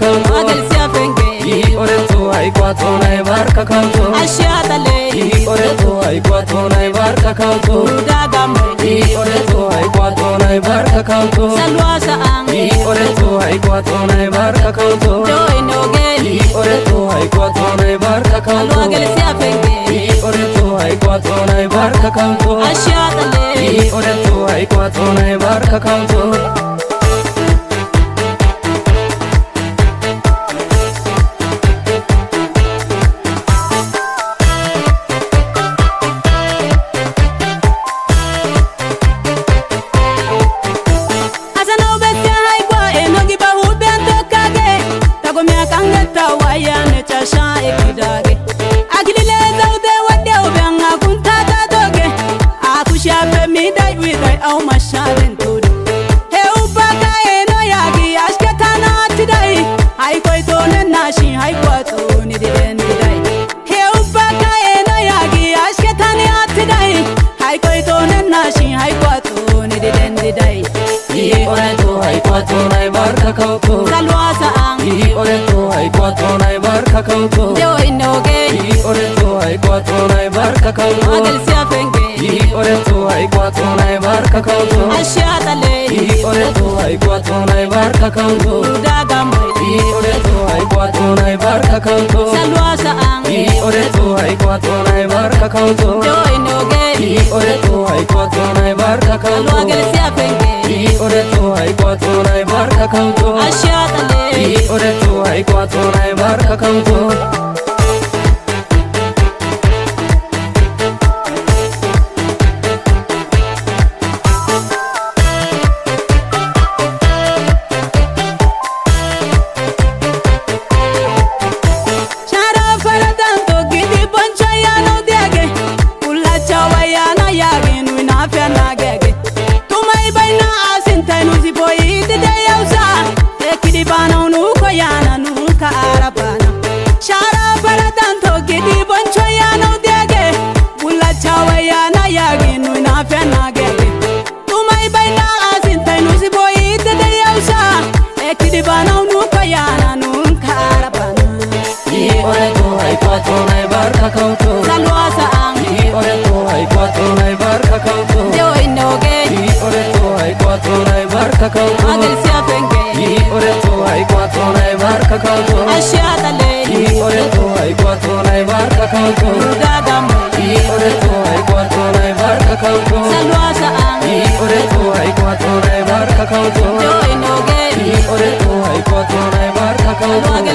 كم هذا السيافين كي أورنتو أي قاتو ناي بارك كم تو أشياء تلي كي أورنتو أي قاتو ناي بارك كم تو رودا دم كي أورنتو أي قاتو ناي بارك كم تو سلوا سان كي أورنتو أي قاتو ناي بارك كم تو دوي نوجي كي أورنتو أي قاتو ناي بارك كم تو هذا السيافين كي أورنتو أي قاتو ناي بارك كم تو أشياء تلي كي أورنتو أي قاتو ناي بارك كم تو sidai Ihi orang tu hai patu nai bar kakau ku Salwa saang Ihi orang tu hai patu nai bar kakau ku Deo inno ge Ihi orang tu hai patu nai bar kakau ku Adel siapeng Dihonena zua, ikua tona ibar kakautu Asiatale Dihonena zua, ikua tona ibar kakautu Guridalilla Dihonena zua, ikua tona ibar kakautu Salua saangi Dihonena zua, ikua tona ibar kakautu Moino gero Dihonena zua, ikua tona ibar kakautu Sanz Commandonto Dihonena zua, ikua tona kakautu Asiatale Dihonena zua, ikua tona kakautu kakauko Ashiata leni I oreto ai quato nai var kakauko Dada mai I oreto ai quato nai var kakauko Saluata an I oreto ai quato nai var kakauko Joinoge I oreto ai quato nai var kakauko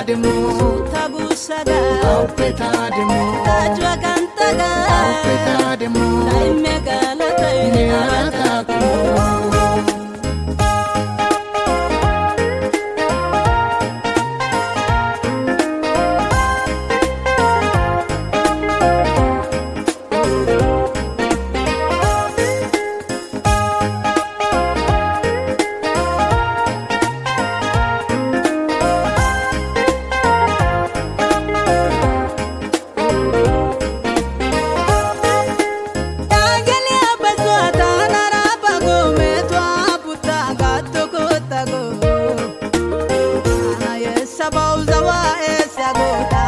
petademo tagusaga au petademo tajwa kantaga au petademo taimega la agora.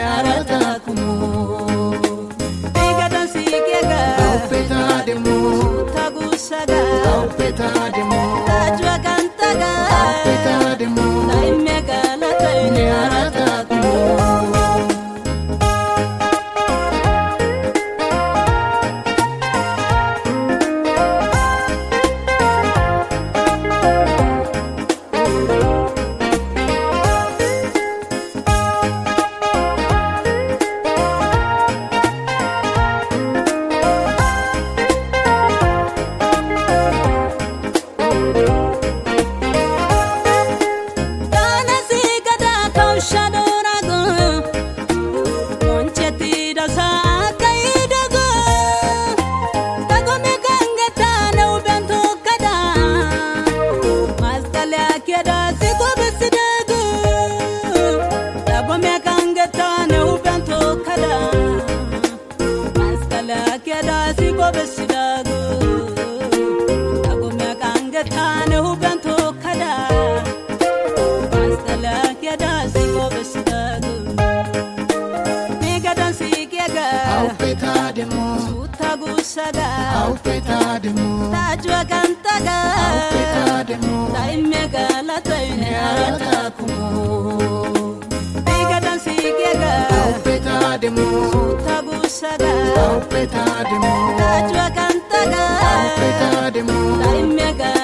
arata kumo saga au peta de mo tajwa gantaga au peta de mo tai mega la tai arata kumo biga dansi gega au peta de mo tabu saga au peta de mo tajwa gantaga au peta de mo tai mega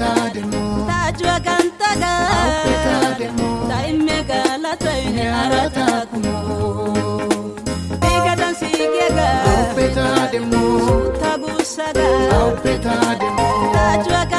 Taa deemu. Taa joogan taga. Aawwe taa deemu. Taa imee gaala ta'e ara taa kumoo. Biiga dansi geega. Aawwe taa deemu. Suuta guusaga. Aawwe taa deemu. Taa joogan.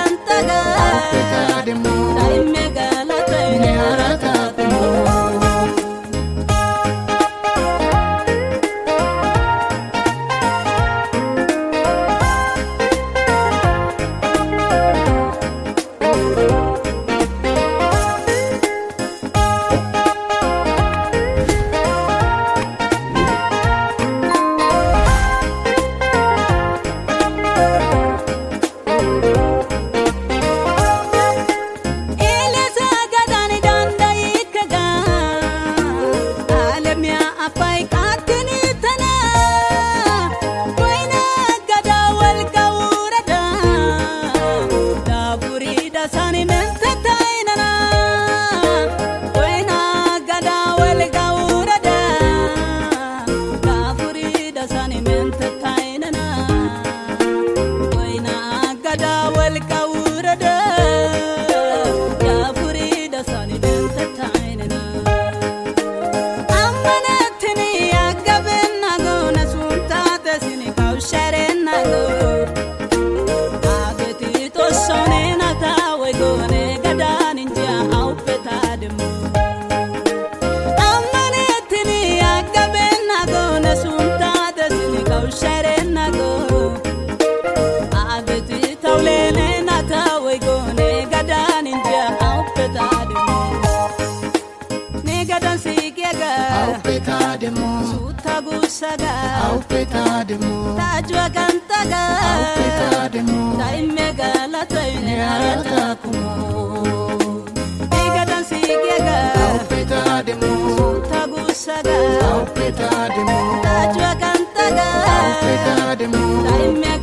saga au petademo tajwa gantaga au petademo la gala taine arata kumo diga dansi gega au petademo tagu saga au petademo tajwa ga. au petademo taime